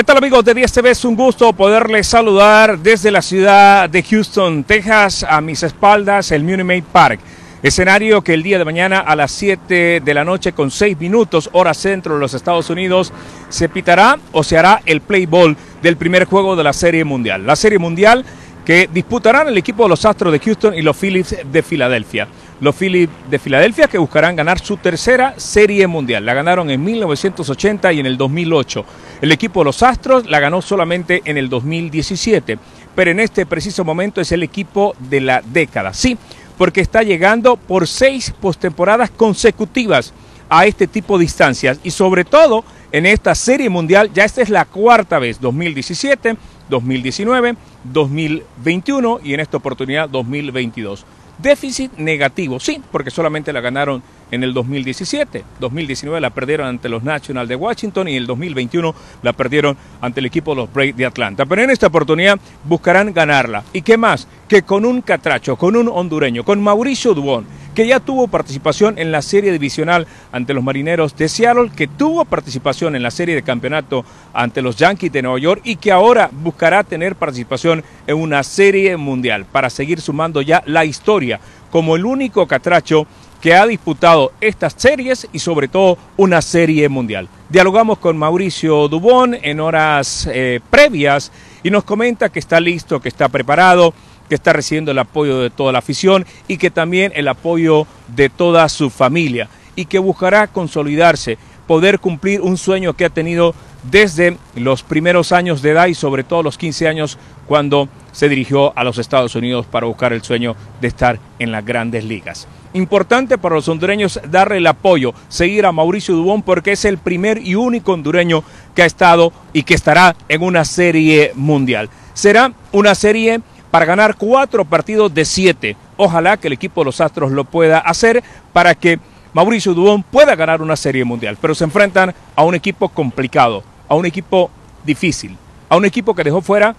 ¿Qué tal amigos de 10 TV? Es un gusto poderles saludar desde la ciudad de Houston, Texas, a mis espaldas el Minute Maid Park. Escenario que el día de mañana a las 7 de la noche con 6 minutos hora centro de los Estados Unidos se pitará o se hará el play ball del primer juego de la Serie Mundial. La Serie Mundial que disputarán el equipo de los Astros de Houston y los Phillips de Filadelfia. Los Phillips de Filadelfia que buscarán ganar su tercera serie mundial. La ganaron en 1980 y en el 2008. El equipo de los Astros la ganó solamente en el 2017. Pero en este preciso momento es el equipo de la década. Sí, porque está llegando por seis postemporadas consecutivas a este tipo de instancias y sobre todo en esta serie mundial, ya esta es la cuarta vez, 2017, 2019, 2021 y en esta oportunidad 2022. Déficit negativo, sí, porque solamente la ganaron en el 2017. 2019 la perdieron ante los Nationals de Washington y el 2021 la perdieron ante el equipo de los Braves de Atlanta. Pero en esta oportunidad buscarán ganarla. ¿Y qué más? Que con un catracho, con un hondureño, con Mauricio Dubón, que ya tuvo participación en la serie divisional ante los Marineros de Seattle, que tuvo participación en la serie de campeonato ante los Yankees de Nueva York y que ahora buscará tener participación en una serie mundial para seguir sumando ya la historia como el único catracho que ha disputado estas series y sobre todo una serie mundial. Dialogamos con Mauricio Dubón en horas eh, previas y nos comenta que está listo, que está preparado, que está recibiendo el apoyo de toda la afición y que también el apoyo de toda su familia y que buscará consolidarse, poder cumplir un sueño que ha tenido desde los primeros años de edad y sobre todo los 15 años cuando se dirigió a los Estados Unidos para buscar el sueño de estar en las grandes ligas. Importante para los hondureños darle el apoyo, seguir a Mauricio Dubón porque es el primer y único hondureño que ha estado y que estará en una serie mundial. Será una serie para ganar cuatro partidos de siete. Ojalá que el equipo de los Astros lo pueda hacer para que Mauricio Dubón pueda ganar una serie mundial. Pero se enfrentan a un equipo complicado, a un equipo difícil, a un equipo que dejó fuera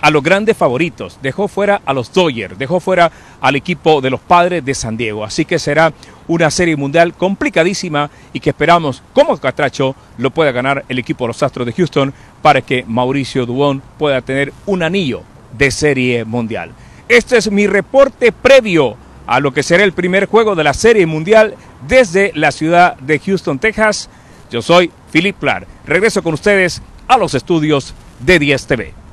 a los grandes favoritos, dejó fuera a los Dodgers, dejó fuera al equipo de los padres de San Diego. Así que será una serie mundial complicadísima y que esperamos, como Catracho, lo pueda ganar el equipo de los Astros de Houston para que Mauricio Dubón pueda tener un anillo de serie mundial. Este es mi reporte previo a lo que será el primer juego de la serie mundial desde la ciudad de Houston, Texas. Yo soy Philip Clark. Regreso con ustedes a los estudios de 10 TV.